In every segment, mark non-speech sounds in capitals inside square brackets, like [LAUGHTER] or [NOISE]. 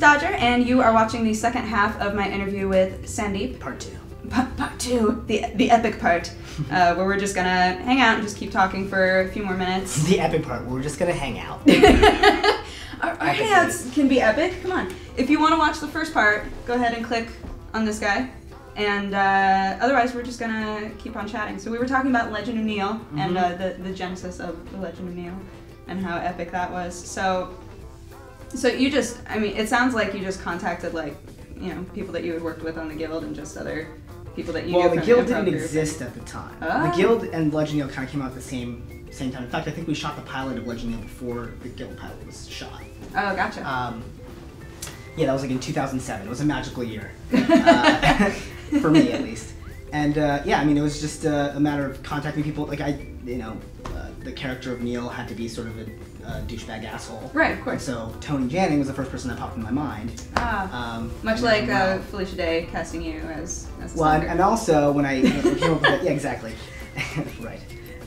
Dodger, and you are watching the second half of my interview with Sandeep. Part two. Part, part two, the the epic part, [LAUGHS] uh, where we're just gonna hang out and just keep talking for a few more minutes. The epic part. Where we're just gonna hang out. [LAUGHS] Our, our hangouts can be epic. Come on. If you want to watch the first part, go ahead and click on this guy. And uh, otherwise, we're just gonna keep on chatting. So we were talking about Legend of Neil and uh, the the genesis of the Legend of Neil and how epic that was. So, so you just, I mean, it sounds like you just contacted like, you know, people that you had worked with on the guild and just other people that you well, the guild didn't group. exist at the time. Ah. The guild and Neil kind of came out at the same same time. In fact, I think we shot the pilot of Neil before the guild pilot was shot. Oh, gotcha. Um, yeah, that was like in 2007. It was a magical year, [LAUGHS] uh, [LAUGHS] for me at least. And uh, yeah, I mean, it was just a, a matter of contacting people. Like I, you know, uh, the character of Neil had to be sort of a, a douchebag asshole. right, of And course. so Tony Janning was the first person that popped in my mind. Ah, Um, much like uh, Felicia Day casting you as as well, and, and also when I came up with it, yeah, exactly, [LAUGHS] right.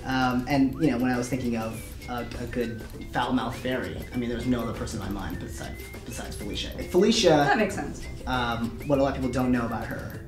Um, and you know, when I was thinking of a, a good foul mouth fairy, I mean, there was no other person in my mind besides besides Felicia. Felicia. that makes sense. um, what a lot of people don't know about her,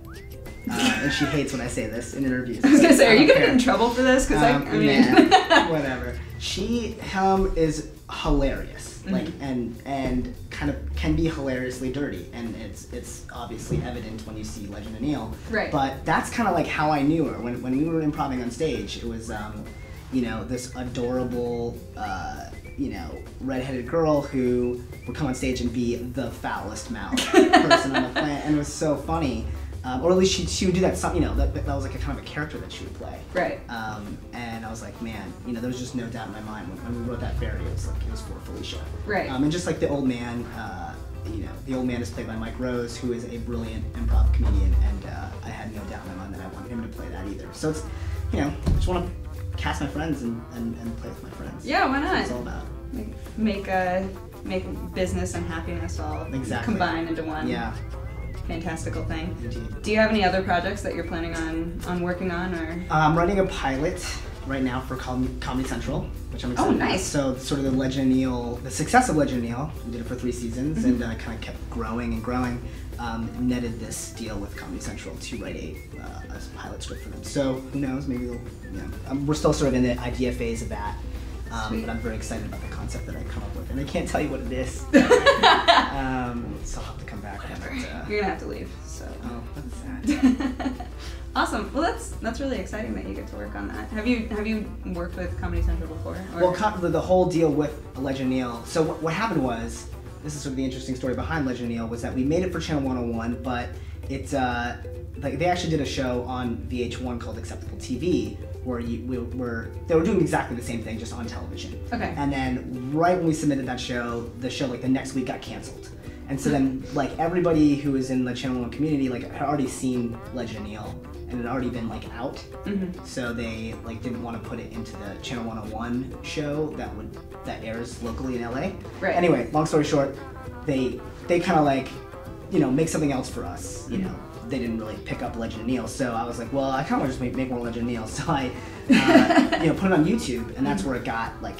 uh, and she hates when I say this in interviews. [LAUGHS] I was gonna say, are you gonna get in trouble for this? Because Um, I, I mean, nah, [LAUGHS] whatever. She um, is hilarious, Mm-hmm. like and and kind of can be hilariously dirty, and it's it's obviously evident when you see Legend of Neil. Right. But that's kind of like how I knew her when when we were improvising on stage. It was, um, you know, this adorable. Uh, you know, redheaded girl who would come on stage and be the foulest mouth [LAUGHS] person on the planet, and it was so funny. Um, or at least she, she would do that. Some, you know, that, that was like a kind of a character that she would play. right. Um, and I was like, man, you know, there was just no doubt in my mind when, when we wrote that fairy, it was like it was for Felicia. Right. Um, and just like the old man, uh, you know, the old man is played by Mike Rose, who is a brilliant improv comedian, and uh, I had no doubt in my mind that I wanted him to play that either. So it's, you know, I just want to cast my friends and, and, and play with my friends. Yeah, why not it's all about. Make make, uh, make business and happiness all Exactly. combine into one Yeah, fantastical thing. indeed. Do you have any other projects that you're planning on on working on, or? I'm running a pilot right now for Com- Comedy Central, which I'm excited Oh, about. nice. So sort of the Legend Neil, the success of Neil, we did it for three seasons Mm-hmm. and uh, kind of kept growing and growing. Um, netted this deal with Comedy Central to write a, uh, a pilot script for them. So who knows? Maybe we'll, you know, um, we're still sort of in the idea phase of that. Um, but I'm very excited about the concept that I come up with, and I can't tell you what it is. [LAUGHS] um, so I'll have to come back. But, uh, You're gonna have to leave. So. oh, that's sad. [LAUGHS] awesome. Well, that's that's really exciting that you get to work on that. Have you have you worked with Comedy Central before? Or? Well, the whole deal with Legend Neil. So what, what happened was, this is sort of the interesting story behind Legend Neil was that we made it for Channel 101, but it's uh, like they actually did a show on VH1 called Acceptable TV, where you we were they were doing exactly the same thing just on television. Okay. And then right when we submitted that show, the show like the next week got canceled. And so then like everybody who was in the Channel 1 community like had already seen Legend of Neil and had already been like out. Mhm. So they like didn't want to put it into the Channel 101 show that would that airs locally in LA. Right. Anyway, long story short, they they kind of like you know make something else for us. You know, they didn't really pick up Legend of Neil. So I was like, well, I kind of want to just make, make more Legend of Neil. [LAUGHS] So I uh, [LAUGHS] you know put it on YouTube, and that's where it got like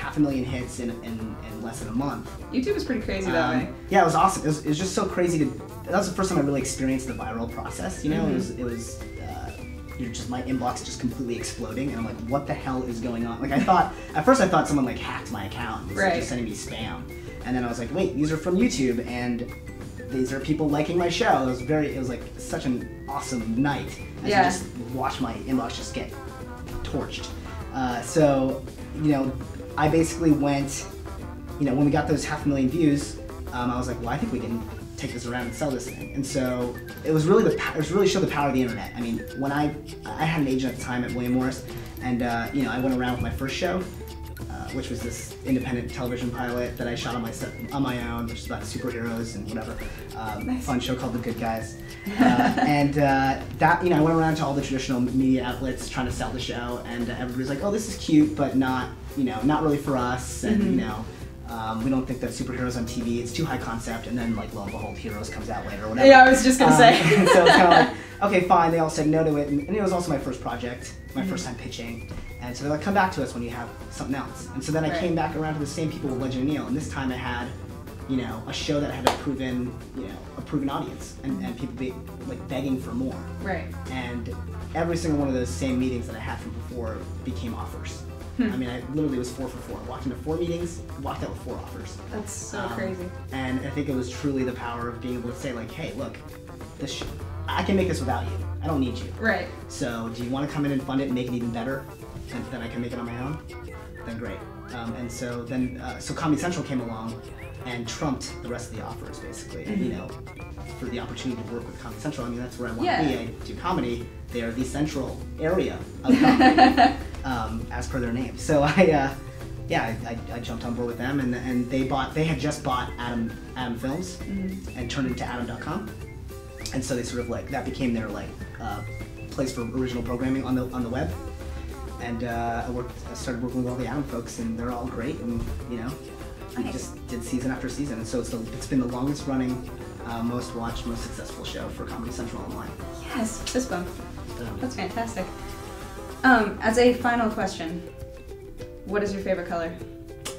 half a million hits in, in, in less than a month. YouTube is pretty crazy that Um, way. Yeah, it was awesome. It was, it was just so crazy to. That was the first time I really experienced the viral process. You know, Mm-hmm. it was it was. Uh, you know, just my inbox just completely exploding, and I'm like, what the hell is going on? Like I thought at first I thought someone like hacked my account, and was Right. just sending me spam, and then I was like, wait, these are from YouTube, and these are people liking my show. It was very, it was like such an awesome night. As Yeah. I just watched my inbox just get torched. Uh, so, you know, I basically went, you know, when we got those half a million views, um, I was like, well, I think we can take this around and sell this thing. And so it was really the, it was really showed the power of the internet. I mean, when I, I had an agent at the time at William Morris, and uh, you know, I went around with my first show, which was this independent television pilot that I shot on my set, on my own, which is about superheroes and whatever. Um, Nice. Fun show called The Good Guys. Uh, [LAUGHS] and uh, that, you know, I went around to all the traditional media outlets trying to sell the show, and everybody's like, "Oh, this is cute, but not, you know, not really for us." And you know, um, we don't think that superheroes on TV. It's too high concept. And then, like, lo and behold, Heroes comes out later or whatever. Yeah, I was just gonna Um, say. [LAUGHS] so it's kind of [LAUGHS] like, okay, fine. They all said no to it, and, and it was also my first project, my first time pitching. And so they're like, come back to us when you have something else. And so then I Right. came back around to the same people with Legend of Neil, and this time I had you know, a show that had a proven, you know, a proven audience, and, and people be like begging for more. Right. And every single one of those same meetings that I had from before became offers. I mean, I literally was four for four. Walked into four meetings, walked out with four offers. That's so Um, crazy. And I think it was truly the power of being able to say, like, hey, look, this sh- I can make this without you. I don't need you. Right. So, do you want to come in and fund it and make it even better, and then I can make it on my own? Then great. Um, and so then, uh, so Comedy Central came along and trumped the rest of the offers, basically. And, you know, for the opportunity to work with Comedy Central, I mean, that's where I want Yeah. to be. I do comedy. They are the central area of comedy, [LAUGHS] um, as per their name. So I, uh, yeah, I, I, I jumped on board with them, and and they bought. They had just bought Atom Atom Films and turned it into Atom.com and so they sort of like that became their like uh, place for original programming on the on the web. And uh, I worked, I started working with all the Atom folks, and they're all great, and you know, we Nice. just did season after season, and so it's the, it's been the longest running, uh, most watched, most successful show for Comedy Central online. Yes. Fist bump. Um, That's fantastic. Um, as a final question, what is your favorite color?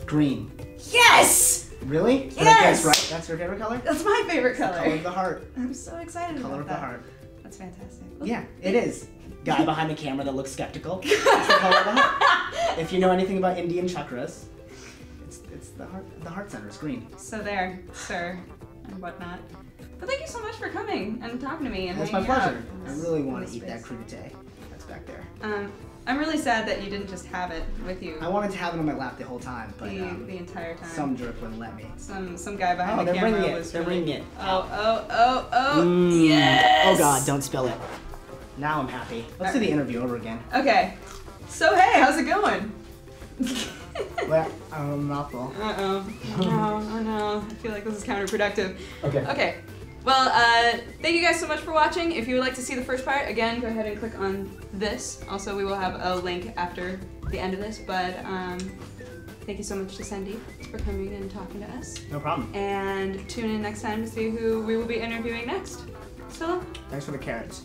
green. Yes! Really? Yes! guess right? That's your favorite color? That's my favorite color. Color of the heart. I'm so excited Color about of the heart. That's fantastic. Yeah, it is. Guy behind the camera that looks skeptical. [LAUGHS] It's the color of the heart. If you know anything about Indian chakras, it's, it's the heart. The heart center is green. So there, sir, and whatnot. But thank you so much for coming and talking to me and That's my pleasure. I really want to eat that crudité. That's back there. Um, I'm really sad that you didn't just have it with you I wanted to have it on my lap the whole time, but the, um, the entire time. some jerk wouldn't let me. some some guy behind Oh, the they're camera it. was They're really- ringing it. Oh oh oh oh Mm. yes! Oh God! Don't spill it. Now I'm happy. Let's do the interview over again. Okay. So hey, how's it going? Well, [LAUGHS] um, mouthful. Uh oh. Oh no, oh no. I feel like this is counterproductive. Okay. Okay. Well, uh, thank you guys so much for watching. If you would like to see the first part, again, go ahead and click on this. Also, we will have a link after the end of this. But um, thank you so much to Sandeep for coming and talking to us. No problem. And tune in next time to see who we will be interviewing next. So. Thanks for the carrots.